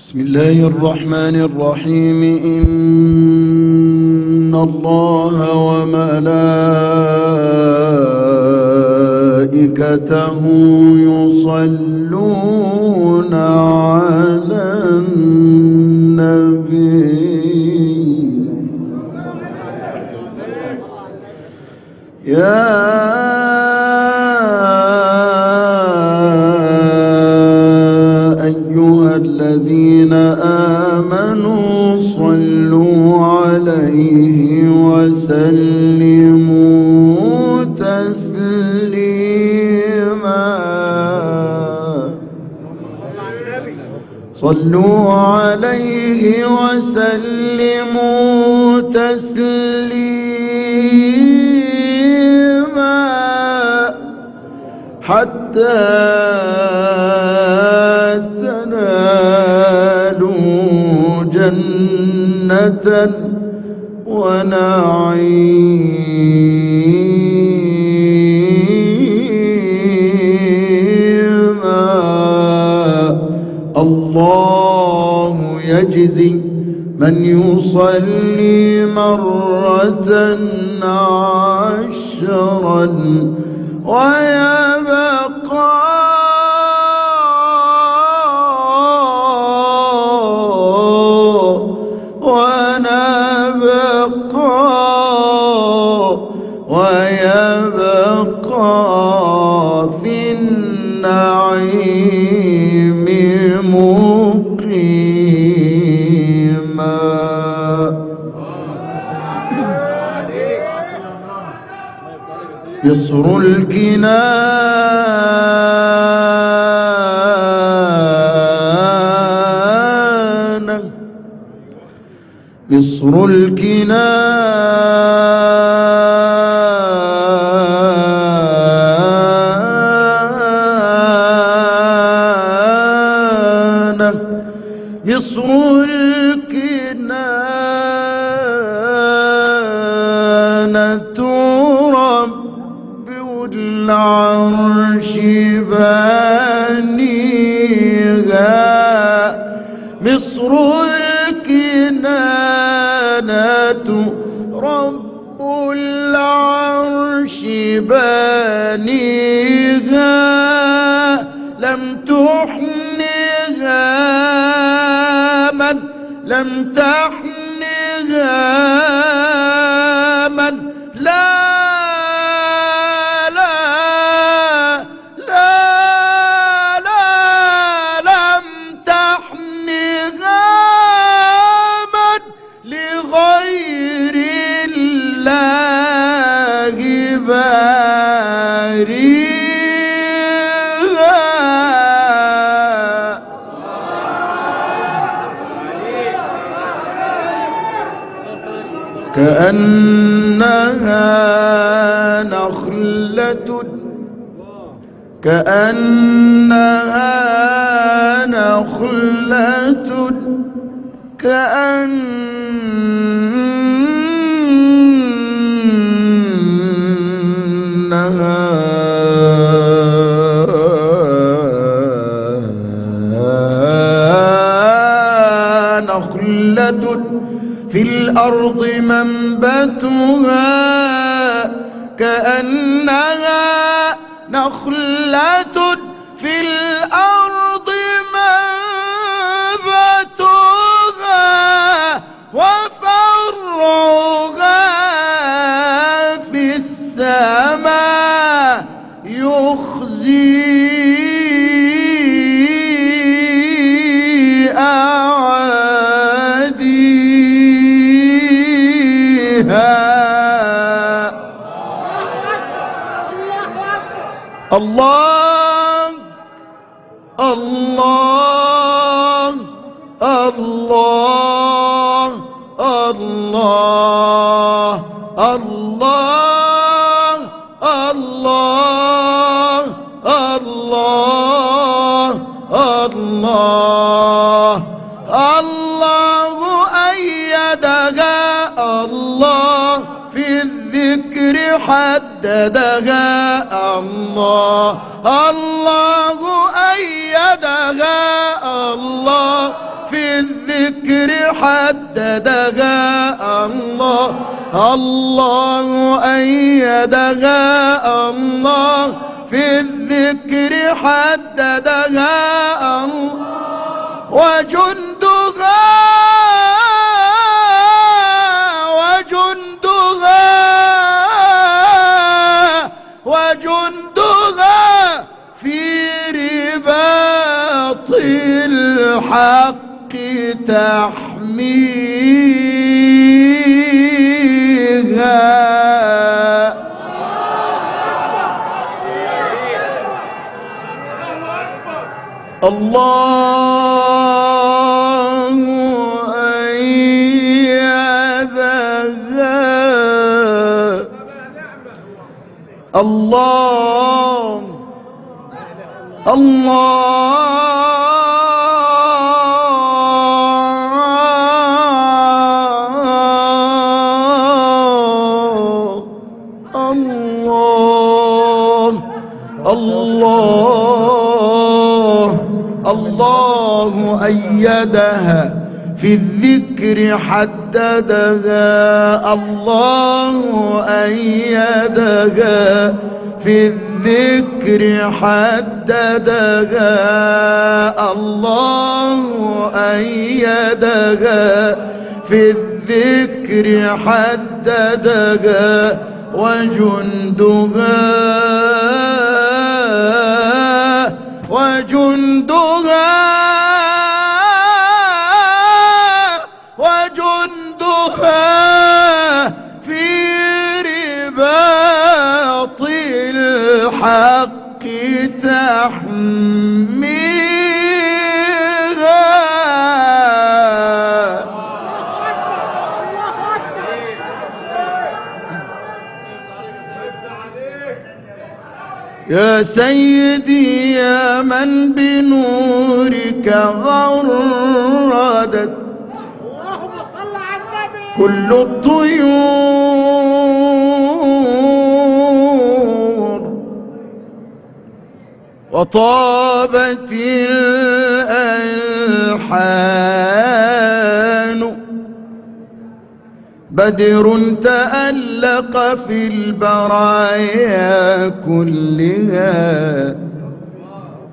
بسم الله الرحمن الرحيم. إن الله وملائكته يصلون على النبي. يا صلوا عليه وسلموا تسليما حتى تنالوا جنة ونعيما يجزي من يصلي مرة عشرا ويبقى ونبقى ويبقى في النعيم. نصر الكنان. نصر الكنان. العرش بانيها. مصر الكنانة رب العرش بانيها. لم تحنها من لم تحنها كأنها نخلة. كأنها نخلة. كأنها نخلة. في الأرض منبتها كأنها نخلة في الأرض منبتها وفرعها في السماء. الله الله الله الله الله الله الله الله الله أيدها الله في الذكر حددها. الله الله أيدها. الله في الذكر حددها. الله الله أيدها. الله في الذكر حددها. الله وجندها الحق تحميها. الله أيدها الله. الله. الله. الله أيدها في الذكر حددها. الله أيدها في الذكر حددها. الله أيدها في الذكر حددها. وجندها وجندها وجندها في رباط الحق تحميها يا سيدي يا من بنورك غردت. كل الطيور. وطابت الألحان. بدر تألق في البرايا كلها.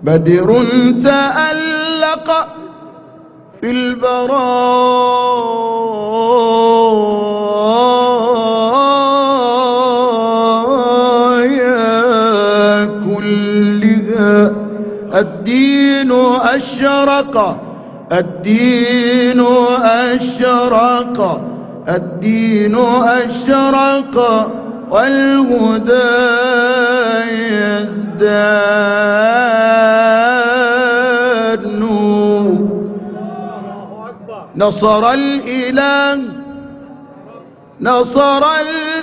بدر تألق في البرايا كلها. الدين أشرق الدين أشرق. الدين أشرق والهدى يزداد نصر الإله نصر الإله.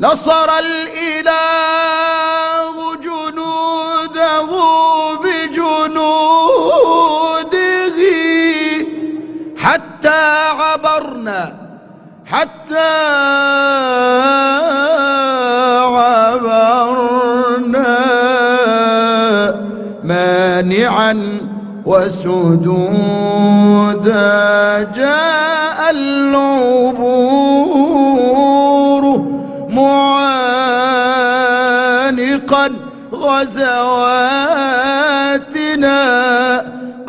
نصر عبرنا حتى عبرنا مانعا وسدودا جاء العبور معانقا غزواتنا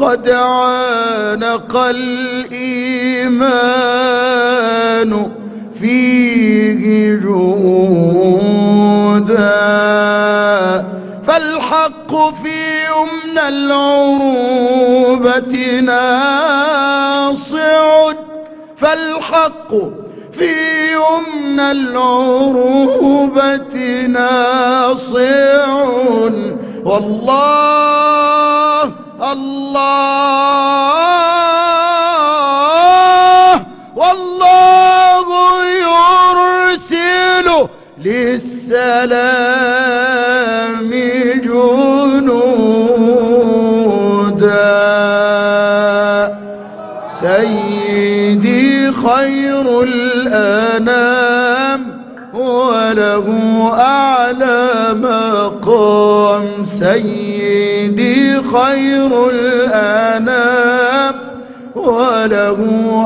قد عانق الإيمان فيه جودا فالحق في يمنى العروبة ناصع فالحق في يمنى العروبة ناصع والله الله والله يرسل للسلام جنودا. سيدي خير الأنام. وله أعلى مقام سيدي خير الأنام وله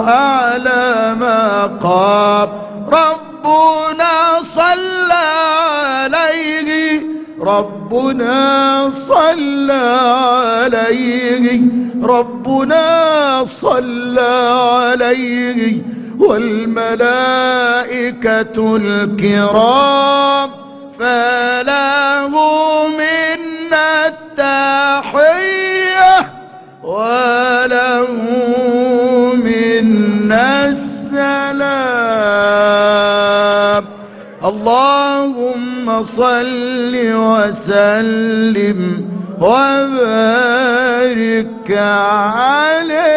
أعلى مقام ربنا صلى عليه ربنا صلى عليه ربنا صلى عليه. والملائكة الكرام فله منا التحية وله منا السلام. اللهم صل وسلم وبارك عليه